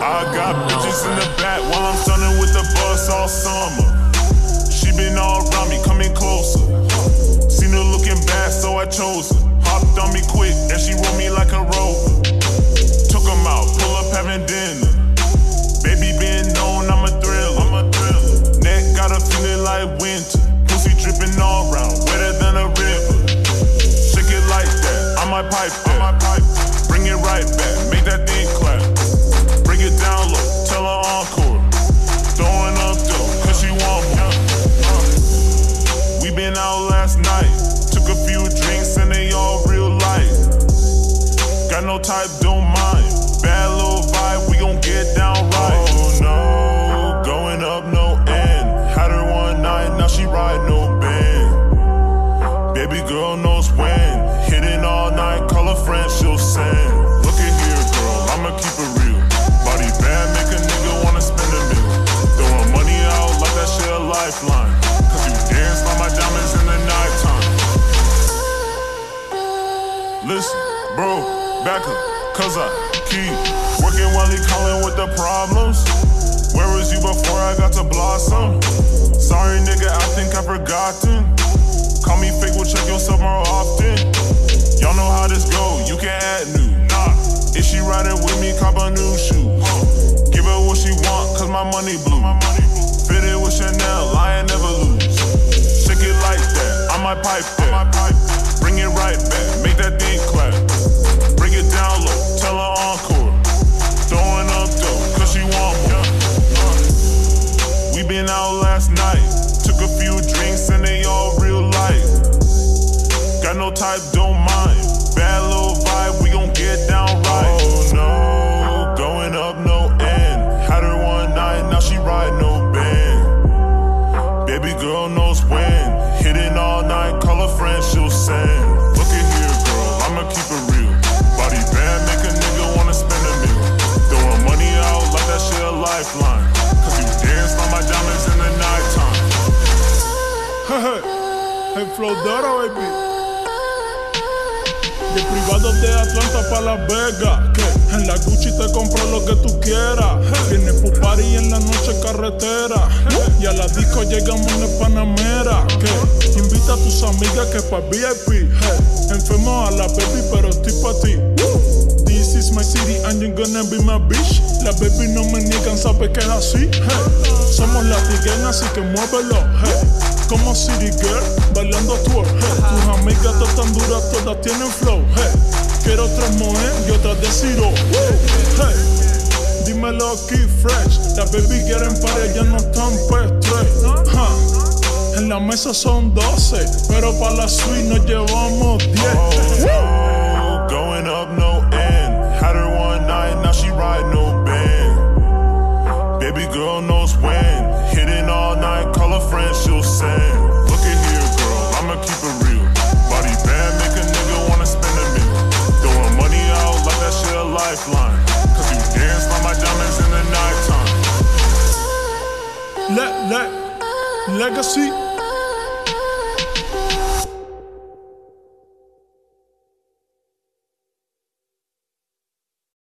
I got bitches in the back while I'm stunning with the bus all summer. She been all around me, coming closer. Seen her looking bad, so I chose her. Hopped on me quick, and she rolled me like a rover. Took him out, pull up having dinner. Baby been known, I'm a thriller. I'm a thrill. Neck got a feeling like winter. Pussy dripping all around, wetter than a river. Shake it like that, I might pipe that. Bring it right back, make that thing out last night, took a few drinks and they all real life. Got no type, don't mind. Bad little vibe, we gon' get down right. Oh no, going up no end. Had her one night, now she ride no band. Baby girl knows when. Hitting all night, call a friend, she'll send. Look at here, girl, I'ma keep it real. Listen, bro, back up, cause I keep working while he calling with the problems. Where was you before I got to blossom? Sorry, nigga, I think I forgotten. Call me fake, we'll check yourself more often. Y'all know how this go, you can add new. Nah, if she riding with me, cop a new shoe. Give her what she want, cause my money blue. Fit it with Chanel, I ain't never lose. Shake it like that, I might pipe that. Been out last night, took a few drinks and they all real light. Got no type, don't mind. Bad little vibe, we gon' get down right. Oh no, going up no end. Had her one night, now she ride no band. Baby girl knows when. Hitting all night, call a friend, she'll send. Flow baby. De privado de Atlanta para Las Vegas. Que en la Gucci te compro lo que tú quieras. Viene pu party en la noche carretera. Y a la disco llegamos en Panamera. Que invita a tus amigas que pa' VIP. Enfermo a la baby, pero estoy pa' ti. This is my city and you're gonna be my bitch. La baby no me niegan, sabe que es así. Hey, somos así que muévelo. Como city girl, bailando twerk. Hey, tus amigas todas tan duras, todas tienen flow. Hey, quiero tres moe y otras de Ciro. Hey, dímelo aquí fresh. Las baby quieren pared, ya no están pues Huh. En la mesa son 12, pero para la suite nos llevamos 10. Oh, no, going up no lifeline. Cause you dance on my diamonds in the nighttime. Le, le, legacy.